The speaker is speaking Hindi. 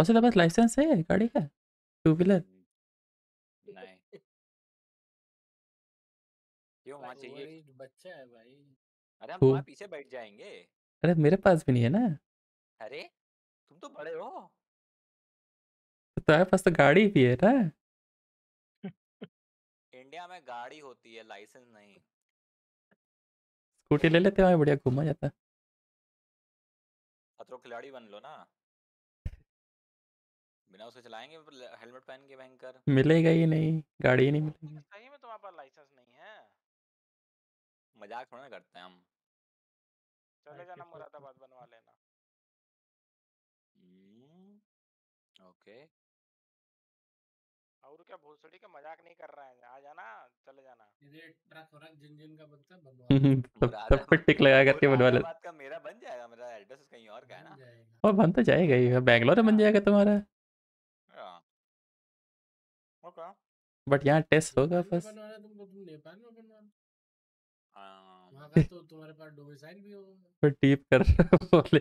वैसे तो पास लाइसेंस है गाड़ी का? Two wheeler. नहीं। क्यों वहाँ चाहिए? बच्चा है भाई। अरे हम तो- तुम्हारे पीछे बैठ जाएँगे। अरे मेरे पास भी नहीं है ना। अरे तुम तो बड़े हो। तो पास तो गाड़ी भी है ना। इंडिया में गाड़ी होती है लाइसेंस नहीं। स्कूटी ले लेते हैं बढ़िया घूमा जाता। खतरों खिलाड़ी बन लो ना। बिना उसके चलाएँगे हेलमेट पहन के भयंकर? मिलेगा ही नहीं गाड़ी ही नहीं मिलेगी। सही में तुम्हारे पास लाइसेंस नहीं है। मज़ाक थोड़ा ना करते हैं हम। चले जाना मुरादाबाद बनवा लेना। Hmm, okay. और क्या भोसड़ी का मज़ाक नहीं कर रहा है? आ जाना चले जाना। ये ट्रक वरक जिन जिन का बनता है बनवा सब पे टिक लगा करके बनवा ले। मुरादाबाद का मेरा बन जाएगा मेरा एड्रेस कहीं और का है ना? और बन तो जाएगा ही बैंगलोर में बन जाएगा तुम्हारा। हाँ। बट यहाँ टेस्ट होगा नेपाल बस बनवाना है। हाँ तो तुम्हारे पास डोमिसाइल भी होगा। पर टीप कर बोले।